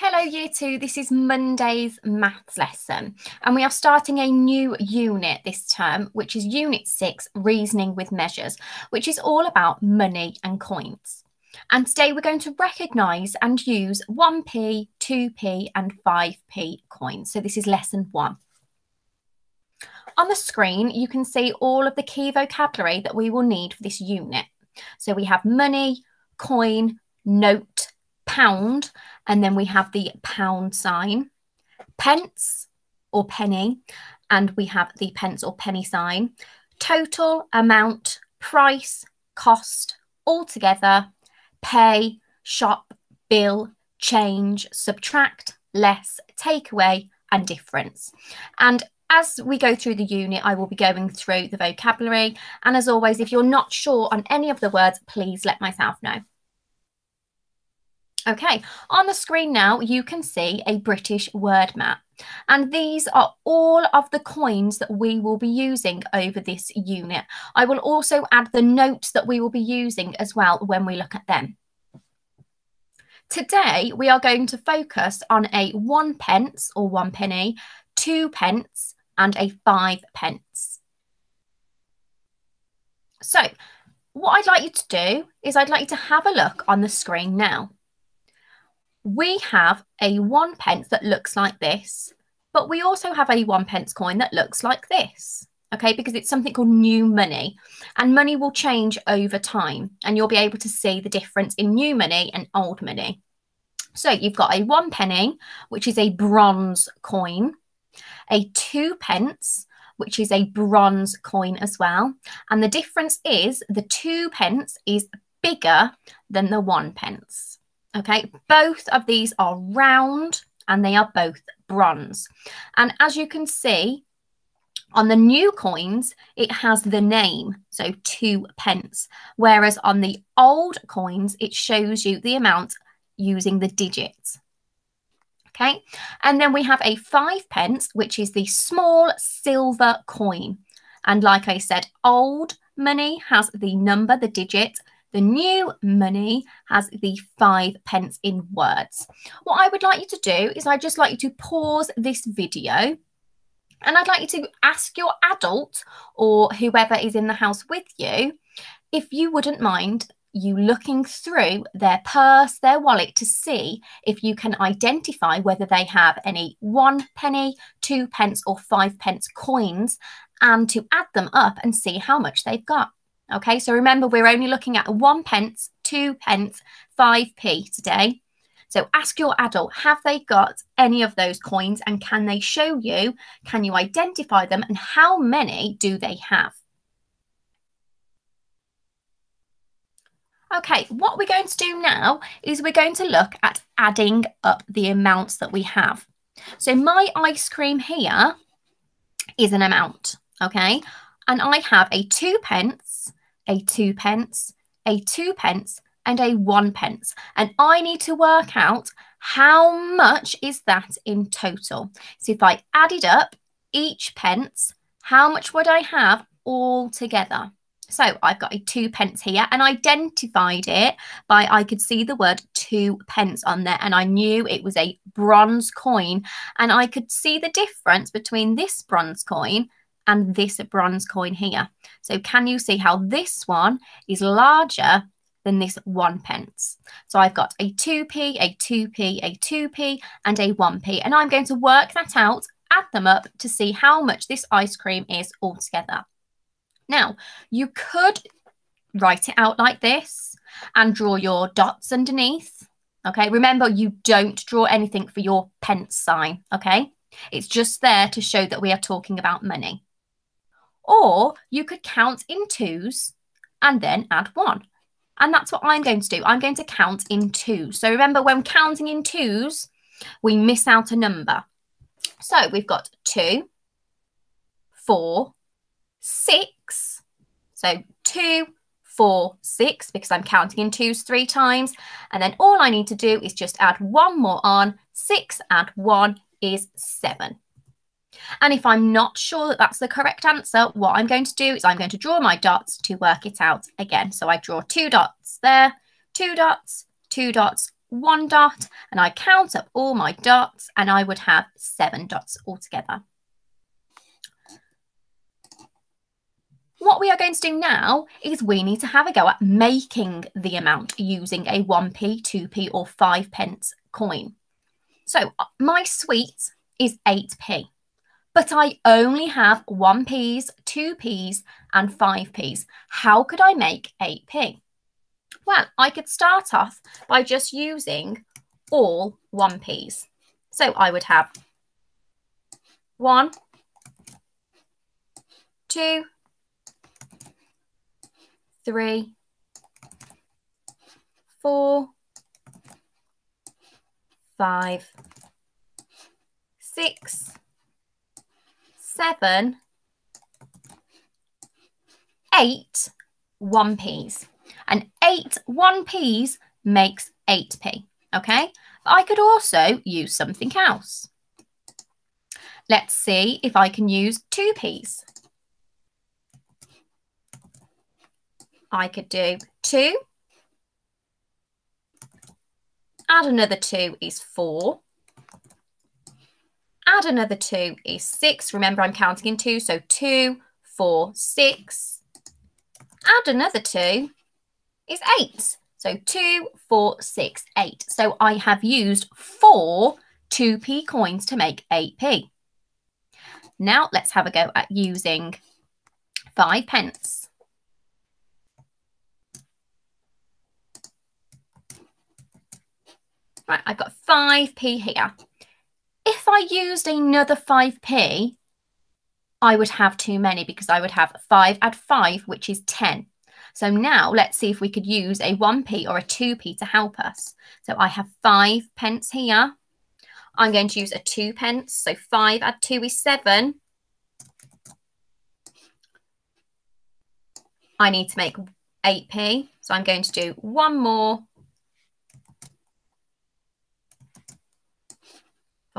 Hello, Year 2. This is Monday's maths lesson, and we are starting a new unit this term, which is Unit 6 Reasoning with Measures, which is all about money and coins. And today we're going to recognise and use 1p, 2p, and 5p coins. So this is lesson one. On the screen, you can see all of the key vocabulary that we will need for this unit. So we have money, coin, note, pound, and then we have the pound sign, pence or penny, and we have the pence or penny sign, total, amount, price, cost, altogether, pay, shop, bill, change, subtract, less, take away, and difference. And as we go through the unit, I will be going through the vocabulary. And as always, if you're not sure on any of the words, please let myself know. Okay, on the screen now, you can see a British word mat. And these are all of the coins that we will be using over this unit. I will also add the notes that we will be using as well when we look at them. Today, we are going to focus on a one pence or one penny, two pence, and a five pence. So, what I'd like you to do is I'd like you to have a look on the screen now we have a one pence that looks like this, but we also have a one pence coin that looks like this. Okay, because it's something called new money, and money will change over time, and you'll be able to see the difference in new money and old money. So you've got a one penny, which is a bronze coin, a two pence, which is a bronze coin as well. And the difference is the two pence is bigger than the one pence. Okay, both of these are round and they are both bronze. And as you can see, on the new coins, it has the name, so two pence. Whereas on the old coins, it shows you the amount using the digits. Okay, and then we have a five pence, which is the small silver coin. And like I said, old money has the number, the digit, the new money has the five pence in words. What I would like you to do is I'd just like you to pause this video and I'd like you to ask your adult or whoever is in the house with you if you wouldn't mind you looking through their purse, their wallet to see if you can identify whether they have any one penny, two pence, or five pence coins and to add them up and see how much they've got. Okay, so remember we're only looking at one pence, two pence, 5p today. So ask your adult, have they got any of those coins and can they show you, can you identify them and how many do they have? Okay, what we're going to do now is we're going to look at adding up the amounts that we have. So my ice cream here is an amount, okay? And I have a two pence, a two pence, a two pence, and a one pence. And I need to work out how much is that in total. So if I added up each pence, how much would I have all together? So I've got a two pence here and identified it by I could see the word two pence on there and I knew it was a bronze coin and I could see the difference between this bronze coin and this bronze coin here. So can you see how this one is larger than this one pence? So I've got a 2p, a 2p, a 2p, and a 1p. And I'm going to work that out, add them up to see how much this ice cream is altogether. Now, you could write it out like this and draw your dots underneath. Okay, remember you don't draw anything for your pence sign. Okay, it's just there to show that we are talking about money. Or you could count in twos and then add one. And that's what I'm going to do. I'm going to count in twos. So remember, when counting in twos, we miss out a number. So we've got two, four, six. So two, four, six, because I'm counting in twos three times. And then all I need to do is just add one more on. Six add one is seven. And if I'm not sure that that's the correct answer, what I'm going to do is I'm going to draw my dots to work it out again. So I draw two dots there, two dots, two dots, one dot and I count up all my dots and I would have seven dots altogether. What we are going to do now is we need to have a go at making the amount using a 1p, 2p or 5 pence coin. So uh, my sweet is 8p, but I only have 1p's, 2p's and 5p's. How could I make 8p? Well, I could start off by just using all 1p's. So I would have one, two, three, four, five, six, seven, eight 1p's. And eight 1p's makes 8p, okay? But I could also use something else. Let's see if I can use 2p's. I could do 2. Add another 2 is 4. Add another 2 is 6. Remember, I'm counting in 2, so 2, 4, 6. Add another 2 is 8. So 2, 4, 6, 8. So I have used four 2p coins to make 8p. Now let's have a go at using 5 pence. Right, I've got 5p here. If I used another 5p, I would have too many because I would have 5 add 5, which is 10. So now let's see if we could use a 1p or a 2p to help us. So I have 5 pence here. I'm going to use a 2 pence. So 5 add 2 is 7. I need to make 8p. So I'm going to do one more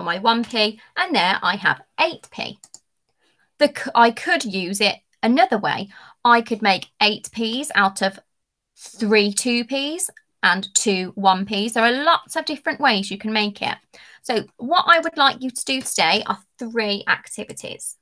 my 1p, and there I have 8p. The, I could use it another way. I could make 8p's out of three 2p's and two 1p's. There are lots of different ways you can make it. So what I would like you to do today are three activities.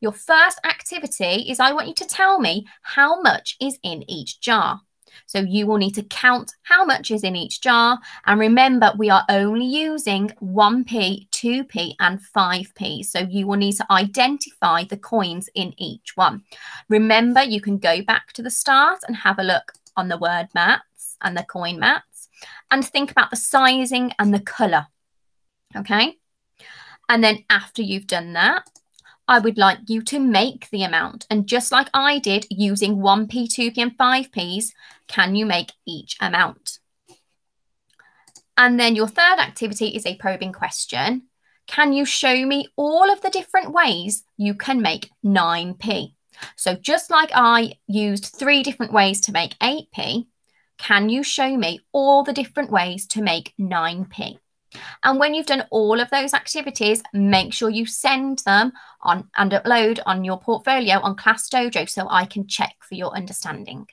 Your first activity is I want you to tell me how much is in each jar. So you will need to count how much is in each jar. And remember, we are only using 1p, 2p and 5p. So you will need to identify the coins in each one. Remember, you can go back to the start and have a look on the word mats and the coin mats and think about the sizing and the colour. Okay. And then after you've done that, I would like you to make the amount. And just like I did using 1p, 2p and 5p's, can you make each amount? And then your third activity is a probing question. Can you show me all of the different ways you can make 9p? So just like I used three different ways to make 8p, can you show me all the different ways to make 9p? And when you've done all of those activities, make sure you send them on and upload on your portfolio on Class Dojo so I can check for your understanding.